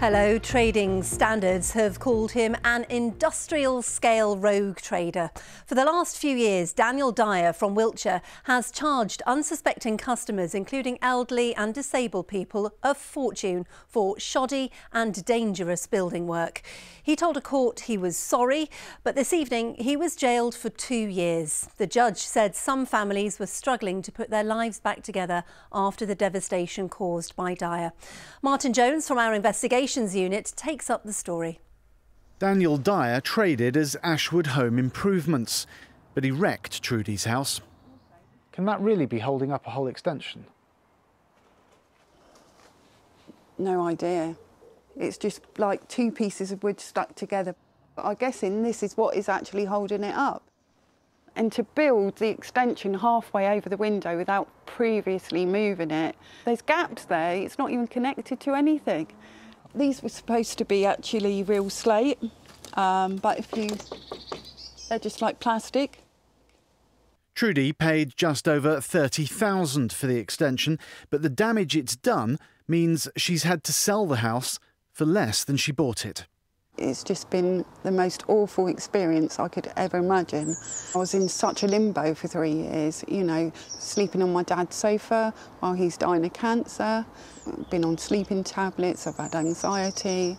Hello. Trading standards have called him an industrial scale rogue trader. For the last few years, Daniel Dyer from Wiltshire has charged unsuspecting customers, including elderly and disabled people, a fortune for shoddy and dangerous building work. He told a court he was sorry, but this evening he was jailed for two years. The judge said some families were struggling to put their lives back together after the devastation caused by Dyer. Martin Jones from our investigation Unit takes up the story. Daniel Dyer traded as Ashwood Home Improvements, but he wrecked Trudy's house. Can that really be holding up a whole extension? No idea. It's just like two pieces of wood stuck together. I'm guessing this is what is actually holding it up. And to build the extension halfway over the window without previously moving it, there's gaps there. It's not even connected to anything. These were supposed to be actually real slate, um, but if you, they're just like plastic. Trudy paid just over 30,000 for the extension, but the damage it's done means she's had to sell the house for less than she bought it. It's just been the most awful experience I could ever imagine. I was in such a limbo for three years, you know, sleeping on my dad's sofa while he's dying of cancer, been on sleeping tablets, I've had anxiety.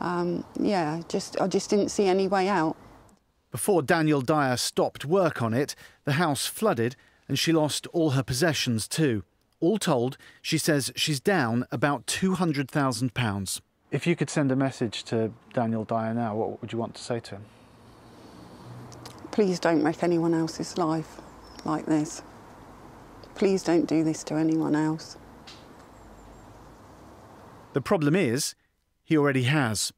Um, yeah, just I just didn't see any way out. Before Daniel Dyer stopped work on it, the house flooded and she lost all her possessions too. All told, she says she's down about £200,000. If you could send a message to Daniel Dyer now, what would you want to say to him? Please don't wreck anyone else's life like this. Please don't do this to anyone else. The problem is, he already has.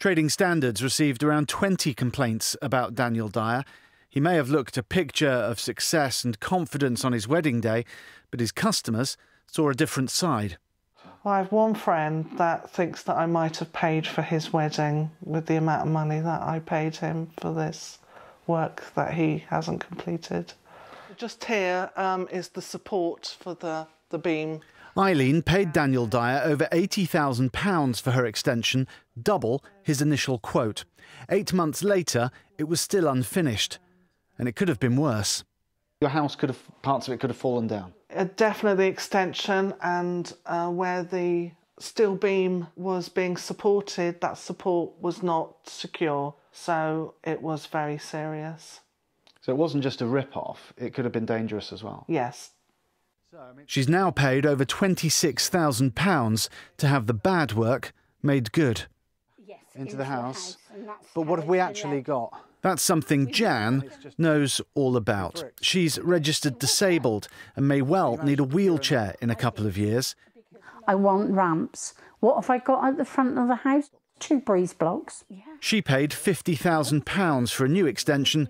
Trading Standards received around 20 complaints about Daniel Dyer. He may have looked a picture of success and confidence on his wedding day, but his customers saw a different side. I have one friend that thinks that I might have paid for his wedding with the amount of money that I paid him for this work that he hasn't completed. Just here um, is the support for the, the beam. Eileen paid Daniel Dyer over £80,000 for her extension, double his initial quote. Eight months later, it was still unfinished, and it could have been worse. Your house could have, parts of it could have fallen down. Uh, definitely the extension and uh, where the steel beam was being supported, that support was not secure, so it was very serious. So it wasn't just a rip-off, it could have been dangerous as well? Yes. She's now paid over £26,000 to have the bad work made good. Yes, into, into the house. House but what have we actually got? That's something Jan knows all about. She's registered disabled and may well need a wheelchair in a couple of years. I want ramps. What have I got at the front of the house? Two breeze blocks. She paid £50,000 for a new extension,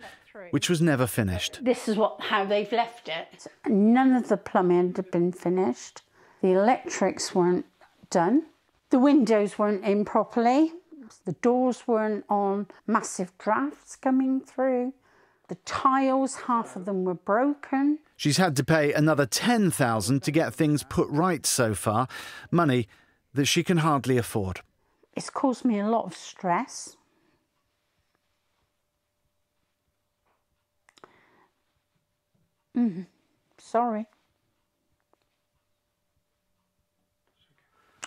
which was never finished. This is what how they've left it. None of the plumbing had been finished. The electrics weren't done. The windows weren't in properly. The doors weren't on, massive drafts coming through. The tiles, half of them were broken. She's had to pay another 10,000 to get things put right so far, money that she can hardly afford. It's caused me a lot of stress. Mm, sorry.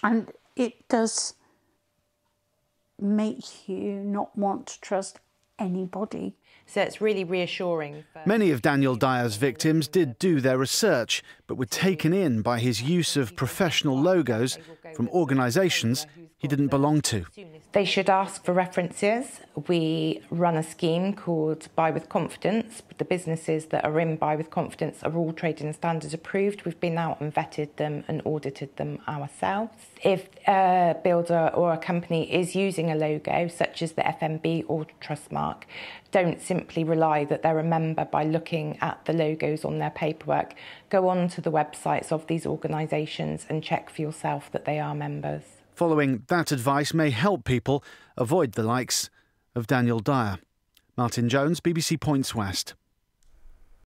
And it does make you not want to trust anybody. So it's really reassuring. Many of Daniel Dyer's victims did do their research, but were taken in by his use of professional logos from organisations he didn't belong to. They should ask for references. We run a scheme called Buy with Confidence. The businesses that are in Buy with Confidence are all trading standards approved. We've been out and vetted them and audited them ourselves. If a builder or a company is using a logo, such as the FMB or Trustmark, don't simply rely that they're a member by looking at the logos on their paperwork. Go on to the websites of these organisations and check for yourself that they are members. Following that advice may help people avoid the likes of Daniel Dyer. Martin Jones, BBC Points West.